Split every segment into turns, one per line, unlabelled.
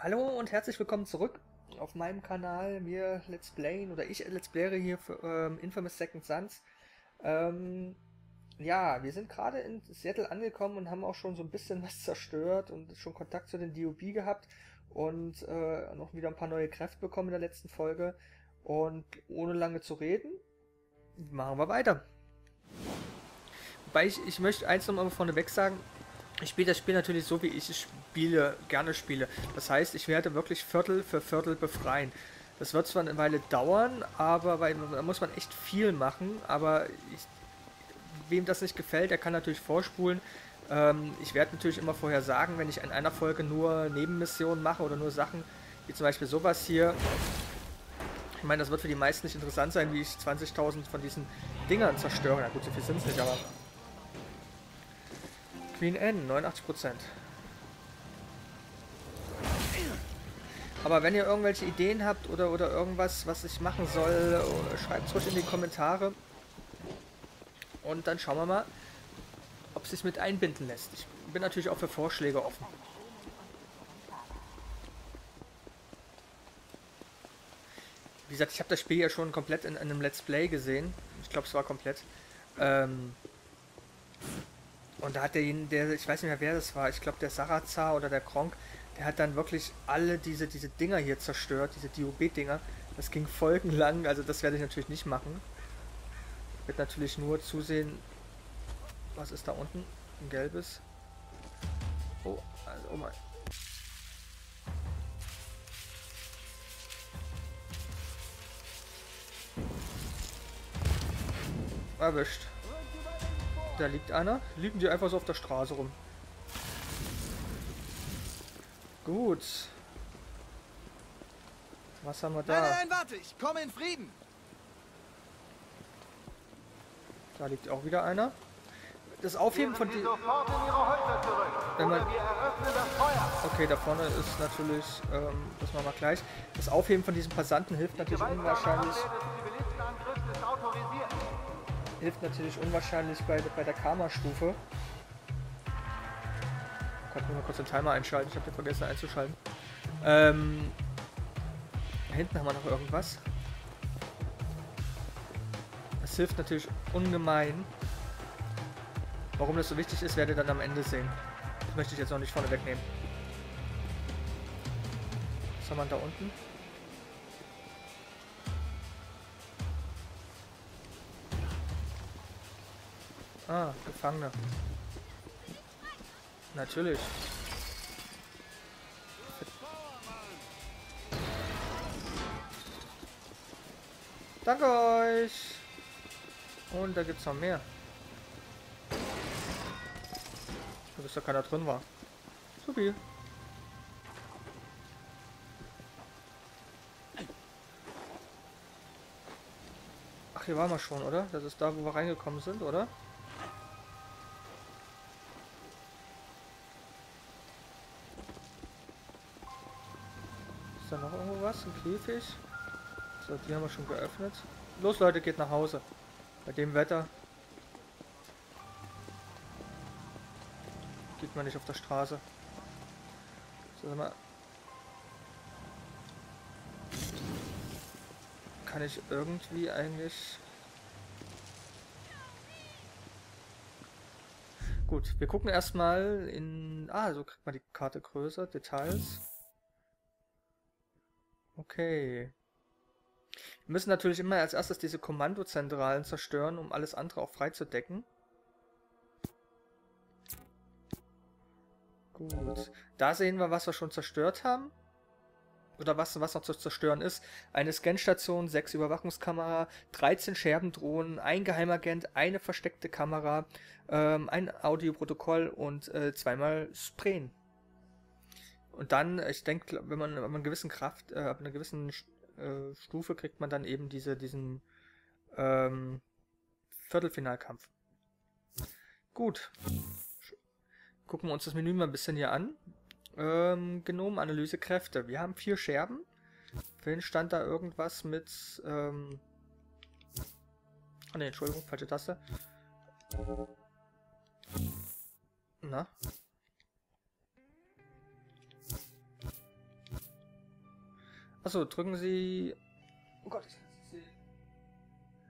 Hallo und herzlich willkommen zurück auf meinem Kanal. Wir Let's Playen oder ich Let's Playere hier für ähm, Infamous Second Sons. Ähm, ja, wir sind gerade in Seattle angekommen und haben auch schon so ein bisschen was zerstört und schon Kontakt zu den DOB gehabt und äh, noch wieder ein paar neue Kräfte bekommen in der letzten Folge. Und ohne lange zu reden, machen wir weiter. Wobei ich, ich möchte eins nochmal vorneweg sagen, ich spiele das Spiel natürlich so, wie ich es spiele, gerne spiele. Das heißt, ich werde wirklich Viertel für Viertel befreien. Das wird zwar eine Weile dauern, aber weil, da muss man echt viel machen. Aber ich, wem das nicht gefällt, der kann natürlich vorspulen. Ähm, ich werde natürlich immer vorher sagen, wenn ich in einer Folge nur Nebenmissionen mache oder nur Sachen, wie zum Beispiel sowas hier. Ich meine, das wird für die meisten nicht interessant sein, wie ich 20.000 von diesen Dingern zerstöre. Na gut, so viel sind es nicht, aber Queen N, 89%. Aber wenn ihr irgendwelche Ideen habt oder, oder irgendwas, was ich machen soll, schreibt es ruhig in die Kommentare. Und dann schauen wir mal, ob es sich mit einbinden lässt. Ich bin natürlich auch für Vorschläge offen. Wie gesagt, ich habe das Spiel ja schon komplett in, in einem Let's Play gesehen. Ich glaube, es war komplett. Ähm, und da hat der, der, ich weiß nicht mehr wer das war, ich glaube der Sarazar oder der Kronk, der hat dann wirklich alle diese, diese Dinger hier zerstört, diese DOB-Dinger. Das ging folgenlang, also das werde ich natürlich nicht machen. Ich werde natürlich nur zusehen, was ist da unten? Ein gelbes. Oh, also, oh mein. Erwischt. Da liegt einer. Liegen die einfach so auf der Straße rum. Gut. Was haben wir da?
Nein, nein, warte, ich komme in Frieden.
Da liegt auch wieder einer. Das Aufheben von die. Wenn man okay, da vorne ist natürlich, ähm, das machen wir gleich. Das Aufheben von diesen Passanten hilft natürlich unwahrscheinlich hilft natürlich unwahrscheinlich bei, bei der Karma-Stufe. Ich kann nur mal kurz den Timer einschalten, ich habe den vergessen einzuschalten. Ähm, da hinten haben wir noch irgendwas. Das hilft natürlich ungemein. Warum das so wichtig ist, werdet ihr dann am Ende sehen. Das möchte ich jetzt noch nicht vorne wegnehmen. Was haben wir da unten? Ah, Gefangener. Natürlich. Danke euch. Und da gibt's noch mehr. Bis da keiner drin war. Supi. Ach, hier waren wir schon, oder? Das ist da, wo wir reingekommen sind, oder? Käfig? So, die haben wir schon geöffnet. Los Leute, geht nach Hause. Bei dem Wetter geht man nicht auf der Straße. So, sag mal. Kann ich irgendwie eigentlich... Gut, wir gucken erstmal in... Ah, so kriegt man die Karte größer, Details. Okay. Wir müssen natürlich immer als erstes diese Kommandozentralen zerstören, um alles andere auch freizudecken. Gut. Da sehen wir, was wir schon zerstört haben. Oder was, was noch zu zerstören ist. Eine Scanstation, sechs Überwachungskamera, 13 Scherbendrohnen, ein Geheimagent, eine versteckte Kamera, ähm, ein Audioprotokoll und äh, zweimal Sprayen. Und dann, ich denke, wenn man, wenn man eine gewissen Kraft, äh, ab einer gewissen äh, Stufe kriegt man dann eben diese, diesen ähm, Viertelfinalkampf. Gut. Gucken wir uns das Menü mal ein bisschen hier an. Ähm, Genom, Analyse, Kräfte. Wir haben vier Scherben. Vorhin stand da irgendwas mit, ähm, Ah ne, Entschuldigung, falsche Taste. Na? Achso, drücken Sie. Oh Gott, ich sehe.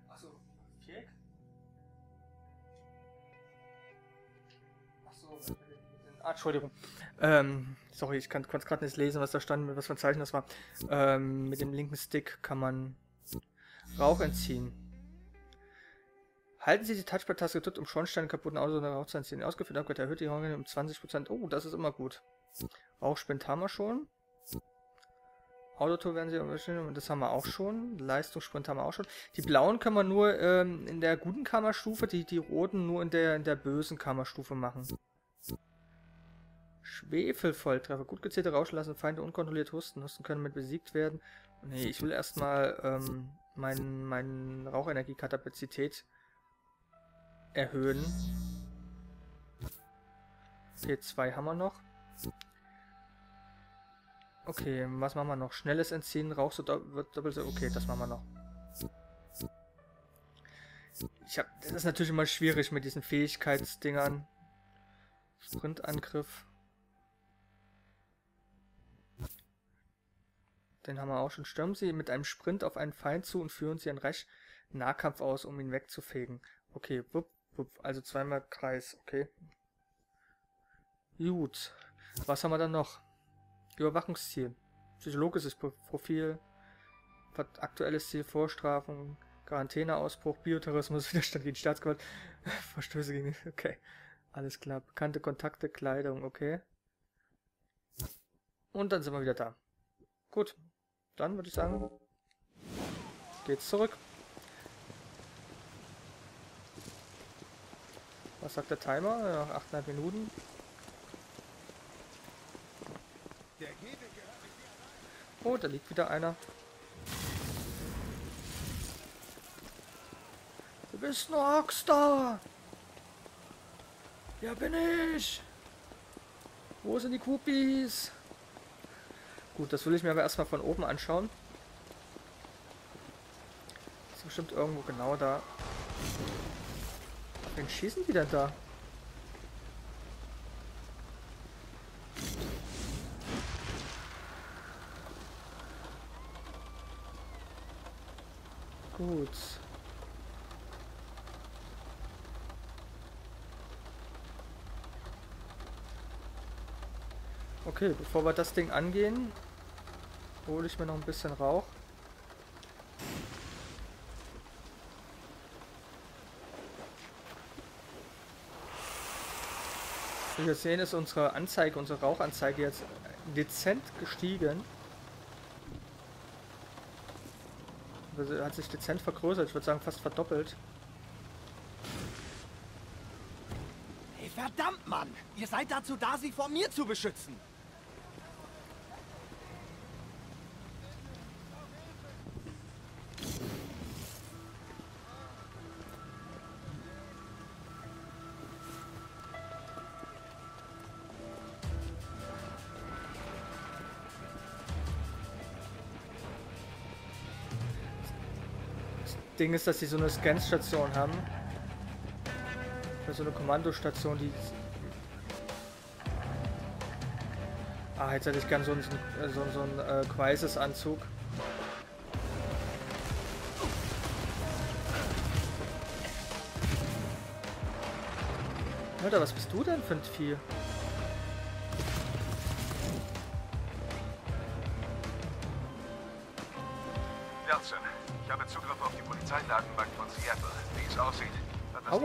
Achso, Viereck? Achso, ah, Entschuldigung. Ähm, sorry, ich konnte gerade nicht lesen, was da stand, was für ein Zeichen das war. Ähm, mit dem linken Stick kann man Rauch entziehen. Halten Sie die Touchpad-Taste gedrückt, um Schornsteine kaputten Autos oder Rauch zu entziehen. Ausgeführt Upgrade erhöht die Rauch um 20%. Oh, das ist immer gut. Rauchspind haben wir schon. Autotour werden sie und das haben wir auch schon. Leistungssprint haben wir auch schon. Die blauen können wir nur ähm, in der guten Kammerstufe, die, die roten nur in der, in der bösen Kammerstufe machen. Schwefelvolltreffer. Gut gezählte Rauschen lassen Feinde unkontrolliert husten. Husten können mit besiegt werden. Nee, ich will erstmal ähm, meine mein Rauchenergiekapazität erhöhen. P2 haben wir noch. Okay, was machen wir noch? Schnelles Entziehen, Rauch so do wird doppelt so. Okay, das machen wir noch. Ich hab, das ist natürlich immer schwierig mit diesen Fähigkeitsdingern. Sprintangriff. Den haben wir auch schon. Stürmen Sie mit einem Sprint auf einen Feind zu und führen Sie einen recht Nahkampf aus, um ihn wegzufegen. Okay, wupp, wupp, also zweimal Kreis, okay. Gut. Was haben wir dann noch? Überwachungsziel. Psychologisches Profil. Aktuelles Ziel, Vorstrafung, Quarantäneausbruch, Bioterrorismus, Widerstand gegen Staatsgewalt, Verstöße gegen... Okay, alles klar. Bekannte Kontakte, Kleidung, okay. Und dann sind wir wieder da. Gut, dann würde ich sagen, geht's zurück. Was sagt der Timer? Ja, 8,5 Minuten. Oh, da liegt wieder einer. Du bist ein Rockstar! Ja, bin ich! Wo sind die Kupis? Gut, das will ich mir aber erstmal von oben anschauen. Ist bestimmt irgendwo genau da. Wen schießen die denn da? Gut. Okay, bevor wir das Ding angehen, hole ich mir noch ein bisschen Rauch. Wie wir sehen, ist unsere Anzeige, unsere Rauchanzeige jetzt dezent gestiegen. Hat sich dezent vergrößert, ich würde sagen fast verdoppelt.
Hey, verdammt, Mann! Ihr seid dazu da, sie vor mir zu beschützen!
Ding ist, dass sie so eine Scanstation haben. So eine Kommandostation, die... Ah, jetzt hätte ich gern so einen, so, so einen äh, Crisis-Anzug. Alter, was bist du denn für ein Vieh?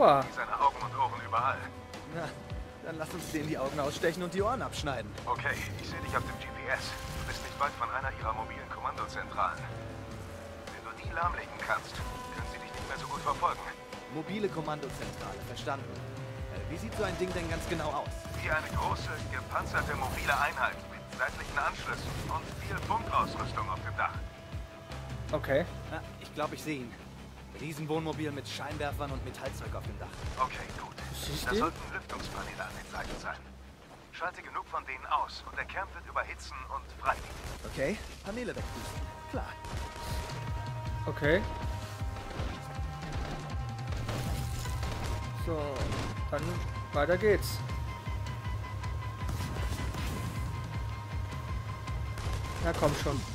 Aua.
seine Augen und Ohren überall.
Na, dann lass uns denen die Augen ausstechen und die Ohren abschneiden.
Okay, ich sehe dich auf dem GPS. Du bist nicht weit von einer ihrer mobilen Kommandozentralen. Wenn du die lahmlegen kannst, können sie dich nicht mehr so gut verfolgen.
Mobile Kommandozentrale, verstanden. Äh, wie sieht so ein Ding denn ganz genau aus?
Wie eine große, gepanzerte mobile Einheit mit seitlichen Anschlüssen und viel Funkausrüstung auf dem Dach.
Okay.
Na, ich glaube, ich sehe ihn. Riesenwohnmobil mit Scheinwerfern und Metallzeug auf dem Dach.
Okay, gut. Da sollten Lüftungspaneele an den Seiten sein. Schalte genug von denen aus und der Kern wird überhitzen und freiliegen.
Okay, Paneele wegpusten. Klar.
Okay. So, dann weiter geht's. Na komm schon.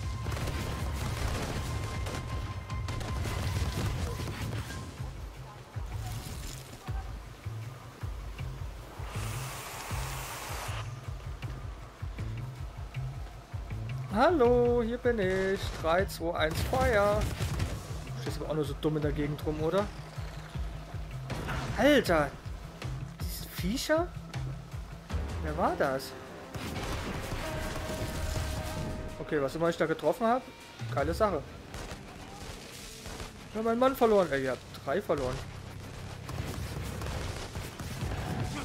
Hallo, hier bin ich. 3, 2, 1, Feuer. Du stehst aber auch nur so dumm in der Gegend rum, oder? Alter! Diese Viecher? Wer war das? Okay, was immer ich da getroffen habe, geile Sache. Ich habe meinen Mann verloren. Ey, ihr habt drei verloren.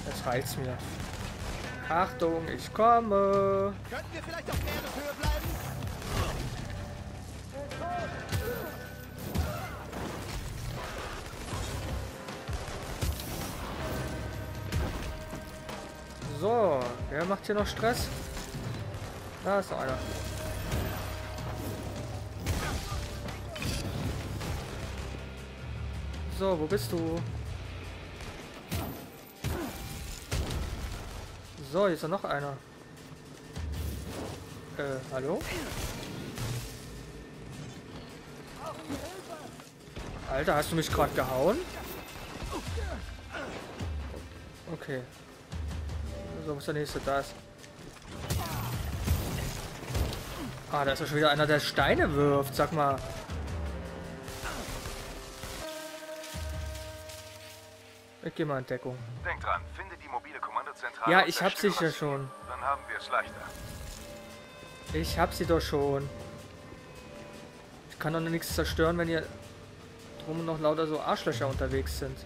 Jetzt reicht's mir. Achtung, ich komme.
Könnten wir vielleicht auf Meereshöhe bleiben?
So, wer macht hier noch Stress? Da ist noch einer. So, wo bist du? So, hier ist ja noch einer. Äh, hallo? Alter, hast du mich gerade gehauen? Okay. So, was der nächste da ist. Ah, da ist ja schon wieder einer, der Steine wirft. Sag mal. Ich geh mal in Deckung.
Denk dran,
Ja, ich hab
sie.
schon.
Dann haben wir es leichter.
Ich hab sie doch schon. Ich kann doch nichts zerstören, wenn hier drum noch lauter so Arschlöcher unterwegs sind.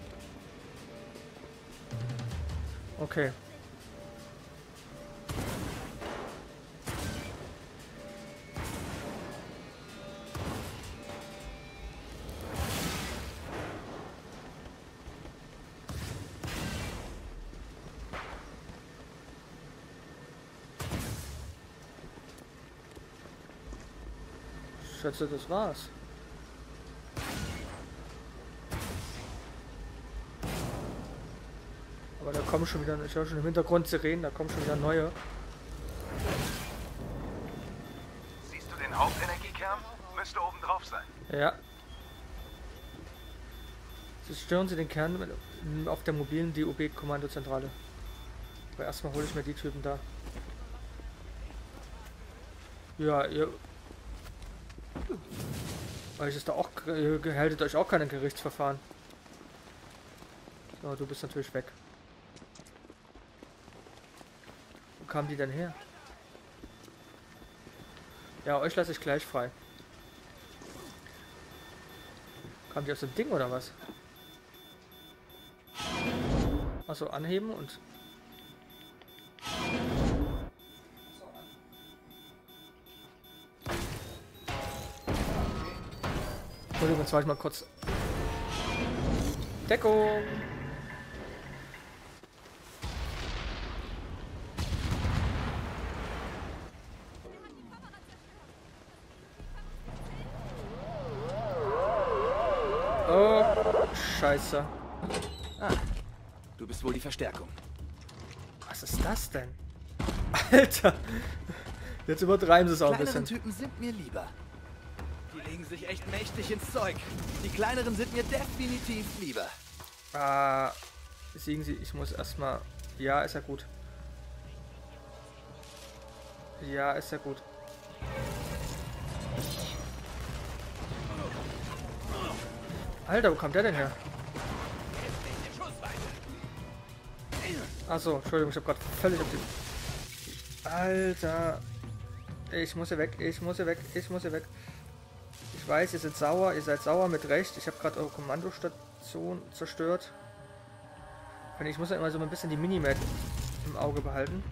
Okay. Schätze, das war's. Aber da kommen schon wieder, ich höre schon im Hintergrund Sirenen, da kommen schon wieder neue.
Siehst du den Hauptenergiekern? Müsste oben drauf sein.
Ja. Zerstören Sie den Kern mit- auf der mobilen DOB-Kommandozentrale. Aber erstmal hole ich mir die Typen da. Ja, ihr. Euch ist da auch. Ihr haltet euch auch kein Gerichtsverfahren. So, du bist natürlich weg. Wo kamen die denn her? Ja, euch lasse ich gleich frei. Kamen die aus dem Ding oder was? Achso, anheben und. Entschuldigung, jetzt war ich mal kurz. Deckung! Oh, Scheiße.
Du bist wohl die Verstärkung.
Was ist das denn? Alter! Jetzt übertreiben sie es auch ein bisschen.
Typen sind mir lieber. Die legen sich echt mächtig ins Zeug. Die kleineren sind mir definitiv lieber.
Ah, siegen Sie, ich muss erstmal. Ja, ist ja gut. Ja, ist ja gut. Alter, wo kommt der denn her? Achso, Entschuldigung, ich hab grad völlig auf die. Alter. Ich muss hier weg, ich muss hier weg, ich muss hier weg. Ich weiß, ihr seid sauer, ihr seid sauer mit Recht. Ich habe gerade eure Kommandostation zerstört. Ich muss ja immer so ein bisschen die Minimap im Auge behalten.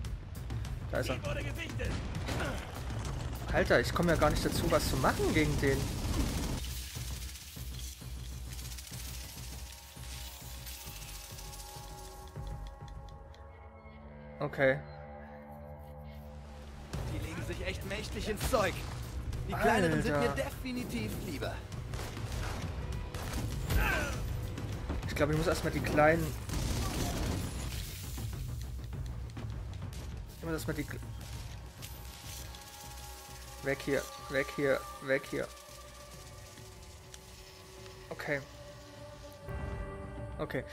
Da ist er. Alter, ich komme ja gar nicht dazu, was zu machen gegen den. Okay.
Die legen sich echt mächtig ins Zeug. Die kleineren sind mir
Alter.
definitiv lieber.
Ich glaube, ich muss erstmal die kleinen. Ich muss erstmal die. Weg hier, weg hier, weg hier. Okay. Okay.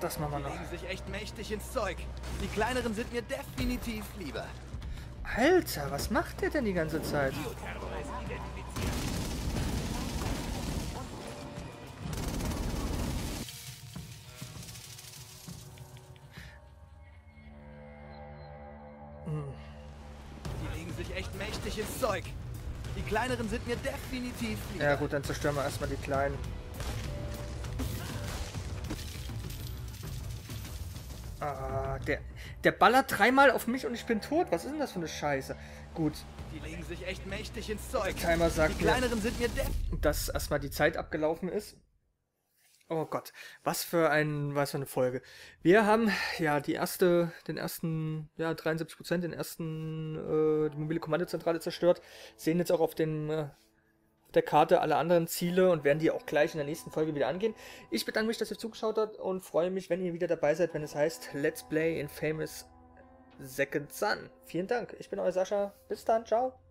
Das machen wir
Die
noch.
legen sich echt mächtig ins Zeug. Die kleineren sind mir definitiv lieber.
Alter, was macht der denn die ganze Zeit?
Die legen sich echt mächtig ins Zeug. Die kleineren sind mir definitiv lieber.
Ja gut, dann zerstören wir erstmal die Kleinen. Ah, der, der ballert dreimal auf mich und ich bin tot. Was ist denn das für eine Scheiße? Gut,
Die legen sich echt mächtig ins Zeug.
Timer sagt
Die
mir-
kleineren sind mir
dass erstmal die Zeit abgelaufen ist. Oh Gott, was für ein, was für eine Folge. Wir haben ja die erste, den ersten, ja 73 Prozent, den ersten, äh, die mobile Kommandozentrale zerstört. Sehen jetzt auch auf den, äh, der Karte alle anderen Ziele und werden die auch gleich in der nächsten Folge wieder angehen. Ich bedanke mich, dass ihr zugeschaut habt und freue mich, wenn ihr wieder dabei seid, wenn es heißt Let's Play in Famous Second Son. Vielen Dank. Ich bin euer Sascha. Bis dann. Ciao.